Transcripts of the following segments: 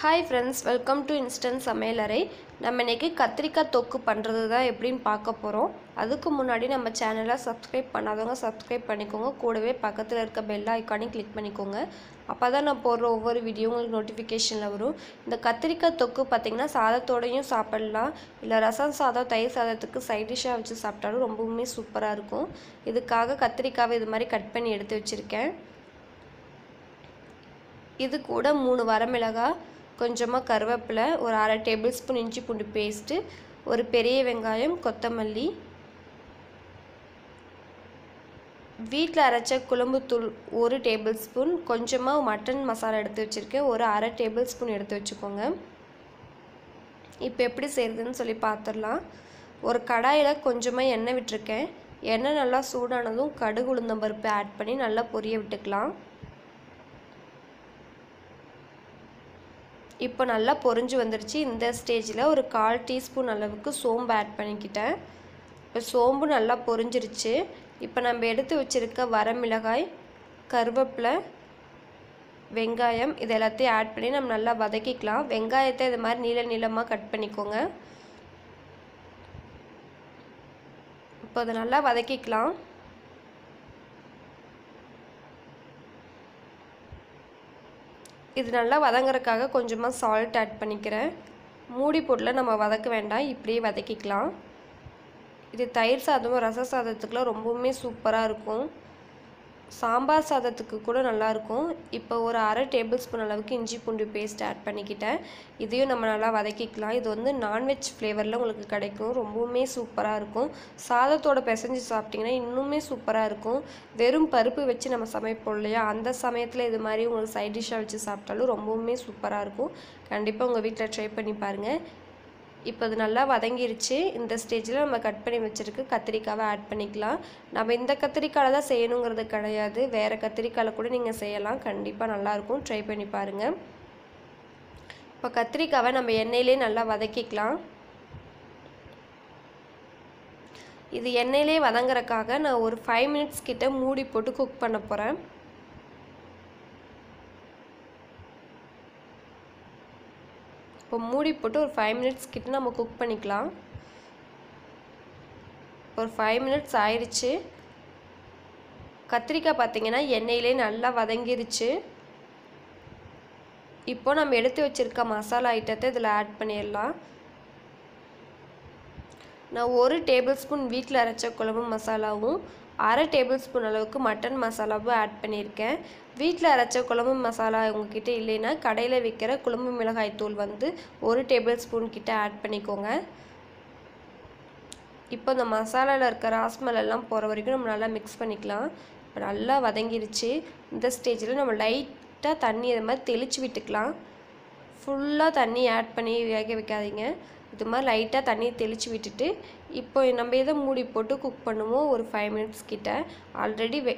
Hi friends welcome to instant சமையலறை நம்ம இன்றைக்கி கத்திரிக்காய் தொக்கு பண்ணுறது தான் எப்படின்னு பார்க்க போகிறோம் அதுக்கு முன்னாடி நம்ம சேனலை சப்ஸ்கிரைப் பண்ணாதவங்க சப்ஸ்கிரைப் பண்ணிக்கோங்க. கூடவே பக்கத்தில் இருக்க பெல் ஐக்கானையும் கிளிக் பண்ணிக்கோங்க. அப்போ தான் நான் போடுற ஒவ்வொரு வீடியோ உங்களுக்கு நோட்டிஃபிகேஷனில் வரும். இந்த கத்திரிக்காய் தொக்கு பார்த்திங்கன்னா சாதத்தோடையும் சாப்பிடலாம். இல்லை ரசம் சாதம் தயிர் சாதத்துக்கு சைட் டிஷ்ஷாக வச்சு சாப்பிட்டாலும் ரொம்பவுமே சூப்பராக இருக்கும். இதுக்காக கத்திரிக்காவை இது மாதிரி கட் பண்ணி எடுத்து வச்சுருக்கேன். இது கூட மூணு வரமிளகாய் கொஞ்சமாக கருவேப்பிலை ஒரு அரை டேபிள் ஸ்பூன் இஞ்சி பூண்டு பேஸ்ட்டு ஒரு பெரிய வெங்காயம் கொத்தமல்லி. வீட்டில் அரைச்ச குழம்புத்தூள் ஒரு டேபிள் ஸ்பூன் கொஞ்சமாக மட்டன் மசாலா எடுத்து வச்சுருக்கேன். ஒரு அரை டேபிள் ஸ்பூன் எடுத்து வச்சுக்கோங்க. இப்போ எப்படி செய்கிறதுன்னு சொல்லி பார்த்துடலாம் ஒரு கடாயில் கொஞ்சமாக எண்ணெய் விட்டுருக்கேன். எண்ணெய் நல்லா சூடானதும் கடுகு உளுந்தம்பருப்பு ஆட் பண்ணி நல்லா பொரிய விட்டுக்கலாம். இப்போ நல்லா பொரிஞ்சு வந்துருச்சு. இந்த ஸ்டேஜில் ஒரு கால் டீஸ்பூன் அளவுக்கு சோம்பு ஆட் பண்ணிக்கிட்டேன். இப்போ சோம்பு நல்லா பொறிஞ்சிருச்சு. இப்போ நம்ம எடுத்து வச்சுருக்க வரமிளகாய் கருவேப்பிலை வெங்காயம் இது எல்லாத்தையும் ஆட் பண்ணி நம்ம நல்லா வதக்கிக்கலாம். வெங்காயத்தை இது மாதிரி நீள நீளமாக கட் பண்ணிக்கோங்க. இப்போ அதை நல்லா வதக்கிக்கலாம். இது நல்லா வதங்குறதுக்காக கொஞ்சமாக சால்ட் ஆட் பண்ணிக்கிறேன். மூடி போட்டில் நம்ம வதக்க வேண்டாம் இப்படியே வதக்கிக்கலாம். இது தயிர் சாதமும் ரச சாதத்துக்குலாம் ரொம்பவுமே சூப்பராக இருக்கும். சாம்பார் சாதத்துக்கு கூட நல்லாயிருக்கும். இப்போ ஒரு அரை டேபிள் ஸ்பூன் அளவுக்கு இஞ்சி பூண்டு பேஸ்ட் ஆட் பண்ணிக்கிட்டேன். இதையும் நம்ம நல்லா வதக்கிக்கலாம். இது வந்து நான்வெஜ் ஃப்ளேவரில் உங்களுக்கு கிடைக்கும். ரொம்பவுமே சூப்பராக இருக்கும். சாதத்தோட பிசைஞ்சு சாப்பிட்டிங்கன்னா இன்னுமே சூப்பராக இருக்கும். வெறும் பருப்பு வச்சு நம்ம சமைப்போம் இல்லையா? அந்த சமயத்தில் இது மாதிரி உங்களுக்கு சைட் டிஷ்ஷாக வச்சு சாப்பிட்டாலும் ரொம்பவுமே சூப்பராக இருக்கும். கண்டிப்பாக உங்கள் வீட்டில் ட்ரை பண்ணி பாருங்கள் இப்போ அது நல்லா வதங்கிருச்சு. இந்த ஸ்டேஜில் நம்ம கட் பண்ணி வச்சுருக்கு கத்திரிக்காவை ஆட் பண்ணிக்கலாம். நம்ம இந்த கத்திரிக்காயில் தான் செய்யணுங்கிறது கிடையாது. வேறு கத்திரிக்காயில் கூட நீங்கள் செய்யலாம். கண்டிப்பாக நல்லாயிருக்கும் ட்ரை பண்ணி பாருங்கள் இப்போ கத்திரிக்காவை நம்ம எண்ணெயிலே நல்லா வதக்கிக்கலாம். இது எண்ணெயிலே வதங்குறக்காக நான் ஒரு ஃபைவ் மினிட்ஸ் கிட்ட மூடி போட்டு குக் பண்ண போகிறேன் இப்போ மூடி போட்டு ஒரு ஃபைவ் மினிட்ஸ் கிட்ட நம்ம குக் பண்ணிக்கலாம். ஒரு ஃபைவ் மினிட்ஸ் ஆயிடுச்சு கத்திரிக்காய் பார்த்திங்கன்னா எண்ணெயிலே நல்லா வதங்கிருச்சு. இப்போ நம்ம எடுத்து வச்சுருக்க மசாலா ஐட்டத்தை இதில் ஆட் பண்ணிடலாம். நான் ஒரு டேபிள் ஸ்பூன் வீட்டில் அரைச்ச குழம்பு மசாலாவும் அரை டேபிள் ஸ்பூன் அளவுக்கு மட்டன் மசாலாவும் ஆட் பண்ணியிருக்கேன். வீட்டில் அரைச்ச குழம்பு மசாலா உங்ககிட்ட இல்லைன்னா கடையில் விற்கிற குழம்பு மிளகாய் தூள் வந்து ஒரு டேபிள் ஸ்பூன் கிட்ட ஆட் பண்ணிக்கோங்க. இப்போ இந்த மசாலாவில் இருக்க ராஸ்மலெல்லாம் போகிற வரைக்கும் நம்ம நல்லா மிக்ஸ் பண்ணிக்கலாம். இப்போ நல்லா வதங்கிருச்சு. இந்த ஸ்டேஜில் நம்ம லைட்டாக தண்ணி இது மாதிரி தெளித்து விட்டுக்கலாம். ஃபுல்லாக தண்ணி ஆட் பண்ணி வேக வைக்காதீங்க. இது மாதிரி லைட்டாக தண்ணி தெளித்து விட்டுட்டு இப்போ நம்ம எதை மூடி போட்டு குக் பண்ணுவோம் ஒரு ஃபைவ் மினிட்ஸ் கிட்ட. ஆல்ரெடி வெ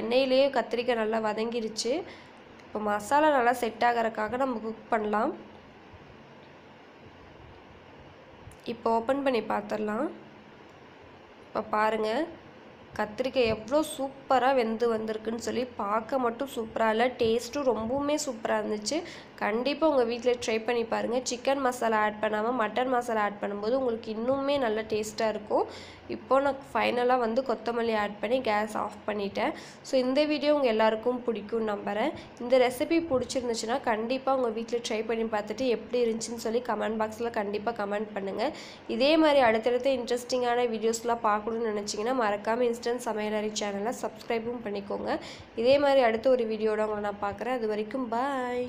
எண்ணெயிலேயே கத்திரிக்காய் நல்லா வதங்கிருச்சு. இப்போ மசாலா நல்லா செட் ஆகிறதுக்காக நம்ம குக் பண்ணலாம். இப்போ ஓப்பன் பண்ணி பார்த்துடலாம் இப்போ பாருங்கள் கத்திரிக்காய் எவ்வளோ சூப்பராக வெந்து வந்திருக்குன்னு சொல்லி பார்க்க மட்டும் சூப்பராக இல்லை. டேஸ்ட்டும் ரொம்பவுமே சூப்பராக இருந்துச்சு. கண்டிப்பாக உங்கள் வீட்டில் ட்ரை பண்ணி பாருங்கள் சிக்கன் மசாலா ஆட் பண்ணாமல் மட்டன் மசாலா ஆட் பண்ணும்போது உங்களுக்கு இன்னுமே நல்ல டேஸ்ட்டாக இருக்கும். இப்போது நான் ஃபைனலாக வந்து கொத்தமல்லி ஆட் பண்ணி கேஸ் ஆஃப் பண்ணிட்டேன். ஸோ இந்த வீடியோ உங்கள் எல்லாருக்கும் பிடிக்கும் நம்புகிறேன் இந்த ரெசிபி பிடிச்சிருந்துச்சுன்னா கண்டிப்பாக உங்கள் வீட்டில் ட்ரை பண்ணி பார்த்துட்டு எப்படி இருந்துச்சுன்னு சொல்லி கமெண்ட் பாக்ஸில் கண்டிப்பாக கமெண்ட் பண்ணுங்கள் இதே மாதிரி அடுத்தடுத்த இன்ட்ரெஸ்டிங்கான வீடியோஸ்லாம் பார்க்கணுன்னு நினச்சிங்கன்னா மறக்காமல் இன்ஸ்டன்ட் சமையலறை சேனலை சப்ஸ்கிரைபும் பண்ணிக்கோங்க. இதே மாதிரி அடுத்த ஒரு வீடியோட உங்களை நான் பார்க்குறேன். அது வரைக்கும் பாய்